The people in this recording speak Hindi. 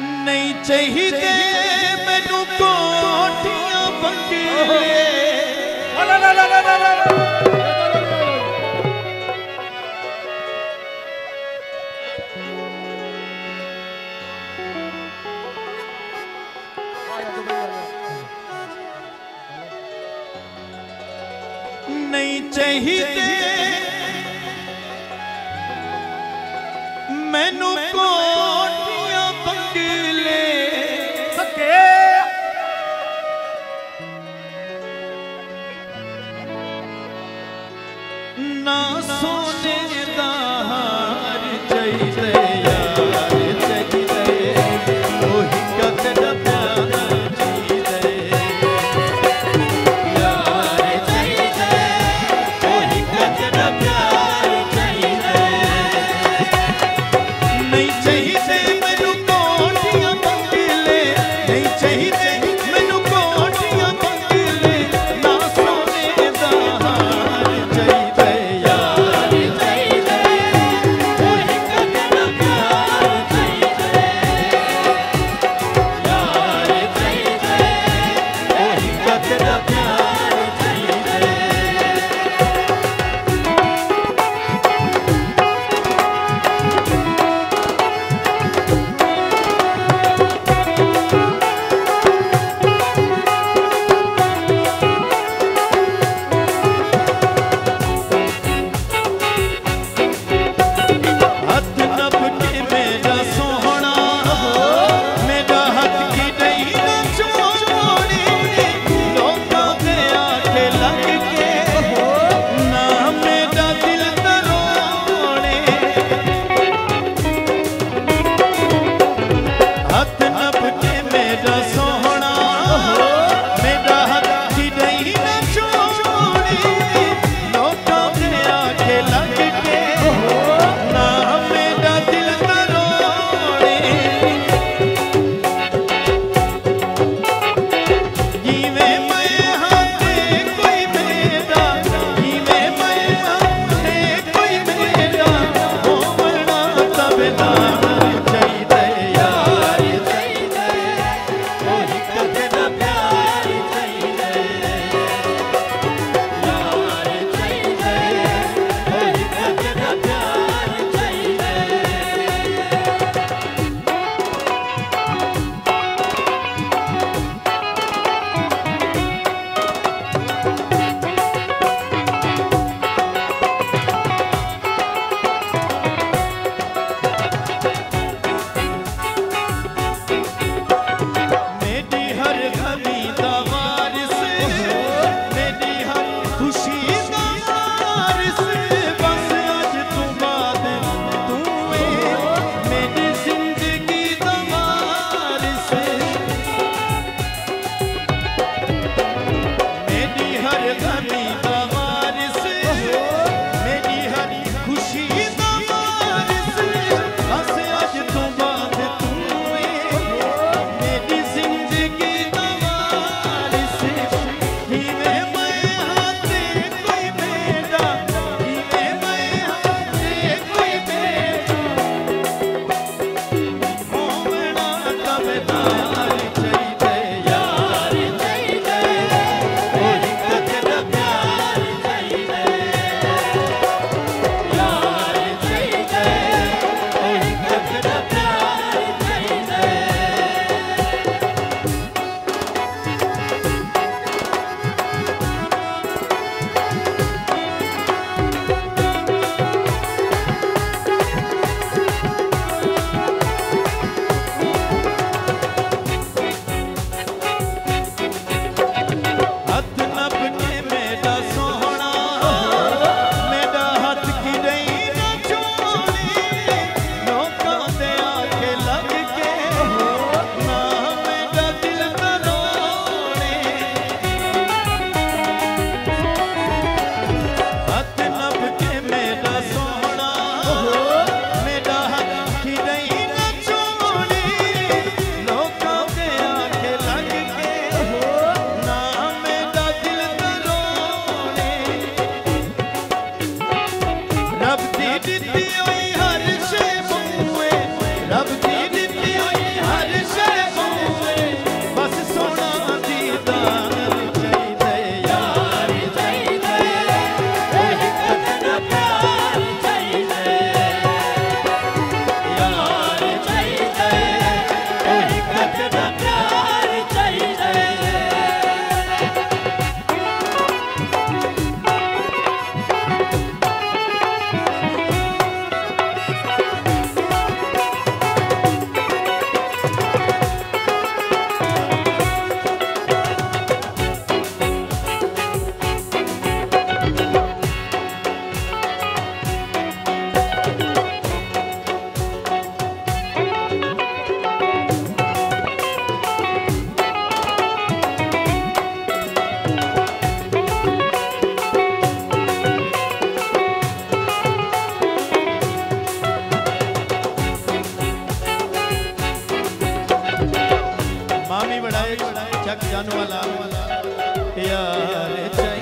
नहीं चाहिए मैनू कोठियाँ नहीं चाहिए मैनू को দ্বিতীয় मामी बढ़ाए छक जान वाला। यार चाहिए